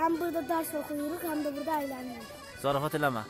Hem burada ders okuyoruz hem de burada eğleniyoruz. Zarafat eləmə.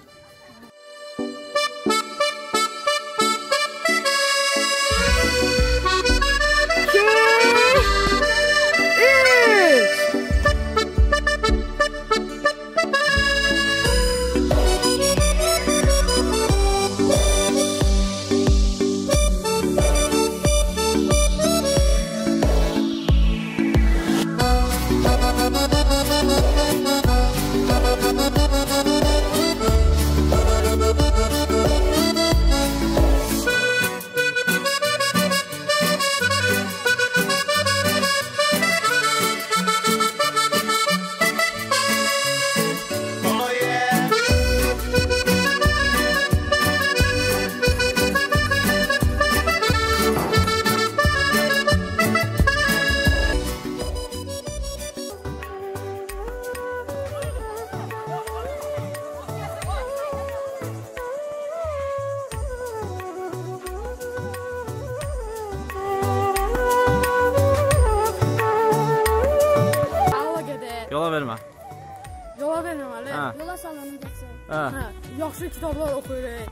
Hə. Hə, yaxşı kitablar oxuyuruq.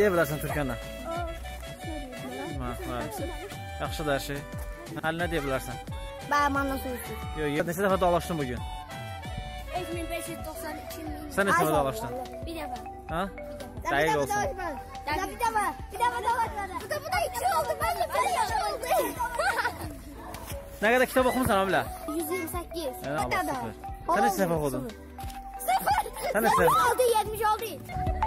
Deyə bilərsən Türkanla? Hə, hə. Yaxşıdır hər şey. Hələ nə deyə bilərsən? Ben bana suysuz. Yox, yox. Neçə dəfə dalaşdın bu gün? 3592 min. Sən neçə dəfə dalaşdın? Bir defa. Ha? Dəqiq olsun. Bir defa. Bir defa. Bir defa dolaşmadı. Bu da bu da iki oldu. Ben de beş oldu. Nə qədər kitab oxumusan abilə? 128. Yəni Allah Hadi sıfır. adam. Sən neçə dəfə oxudun? Sıfır. Sən neçə dəfə? oldu 70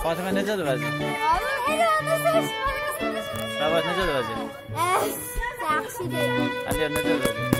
Fatime necə dövəcək? Rəvat necə dövəcək? Yaxşı deyil. Əliyyər necə dövəcək?